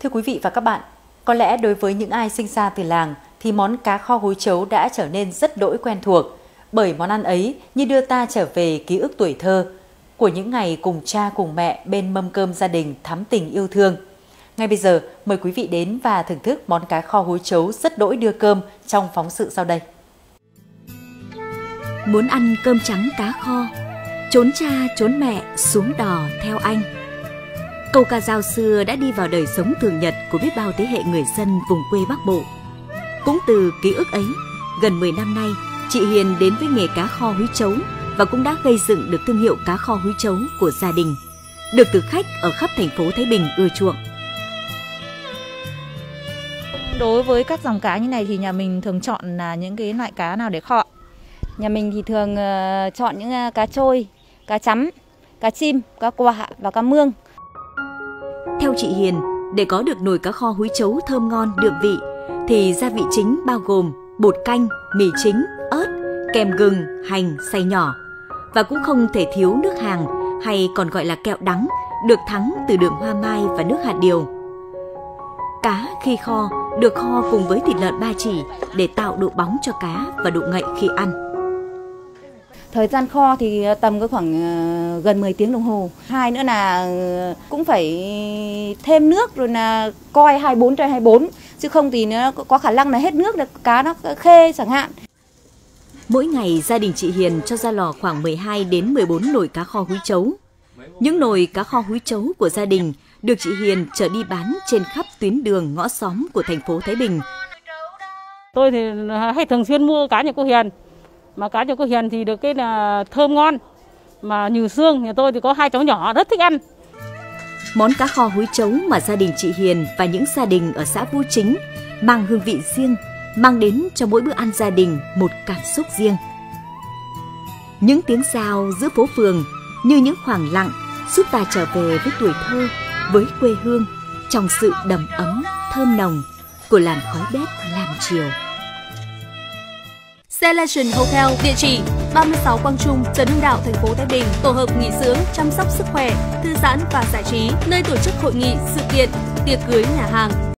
Thưa quý vị và các bạn, có lẽ đối với những ai sinh ra từ làng thì món cá kho húi chấu đã trở nên rất đỗi quen thuộc, bởi món ăn ấy như đưa ta trở về ký ức tuổi thơ của những ngày cùng cha cùng mẹ bên mâm cơm gia đình thắm tình yêu thương. Ngay bây giờ, mời quý vị đến và thưởng thức món cá kho húi chấu rất đỗi đưa cơm trong phóng sự sau đây. Muốn ăn cơm trắng cá kho, trốn cha trốn mẹ xuống đò theo anh. Câu ca dao xưa đã đi vào đời sống thường nhật của biết bao thế hệ người dân vùng quê Bắc Bộ. Cũng từ ký ức ấy, gần 10 năm nay, chị Hiền đến với nghề cá kho húi chấu và cũng đã gây dựng được thương hiệu cá kho húi chấu của gia đình, được thực khách ở khắp thành phố Thái Bình ưa chuộng. Đối với các dòng cá như này thì nhà mình thường chọn là những cái loại cá nào để kho? Nhà mình thì thường uh, chọn những uh, cá trôi, cá chấm, cá chim, cá quả và cá mương. Theo chị Hiền, để có được nồi cá kho húi chấu thơm ngon đượm vị thì gia vị chính bao gồm bột canh, mì chính, ớt, kèm gừng, hành xay nhỏ và cũng không thể thiếu nước hàng hay còn gọi là kẹo đắng được thắng từ đường hoa mai và nước hạt điều. Cá khi kho được kho cùng với thịt lợn ba chỉ để tạo độ bóng cho cá và độ ngậy khi ăn. Thời gian kho thì tầm có khoảng ờ, gần 10 tiếng đồng hồ. Hai nữa là ờ, cũng phải thêm nước rồi là coi 24 trên 24 chứ không thì nó có khả năng là hết nước là cá nó khê chẳng hạn. Mỗi ngày gia đình chị Hiền cho ra lò khoảng 12 đến 14 nồi cá kho húi chấu. Những nồi cá kho húi chấu của gia đình được chị Hiền chở đi bán trên khắp tuyến đường ngõ xóm của thành phố Thái Bình. Tôi thì hay thường xuyên mua cá nhà cô Hiền mà cá cho cô Hiền thì được cái là thơm ngon. Mà nhừ xương, nhà tôi thì có hai cháu nhỏ, rất thích ăn. Món cá kho húi chấu mà gia đình chị Hiền và những gia đình ở xã Vũ Chính mang hương vị riêng, mang đến cho mỗi bữa ăn gia đình một cảm xúc riêng. Những tiếng sao giữa phố phường như những khoảng lặng giúp ta trở về với tuổi thơ, với quê hương trong sự đầm ấm thơm nồng của làn khói bếp làm chiều. Celebration Hotel, địa chỉ 36 Quang Trung, Trần Hưng Đạo, thành phố Thái Bình, tổ hợp nghỉ dưỡng, chăm sóc sức khỏe, thư giãn và giải trí, nơi tổ chức hội nghị, sự kiện, tiệc cưới, nhà hàng.